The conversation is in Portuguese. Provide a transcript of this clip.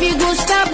me gostar tá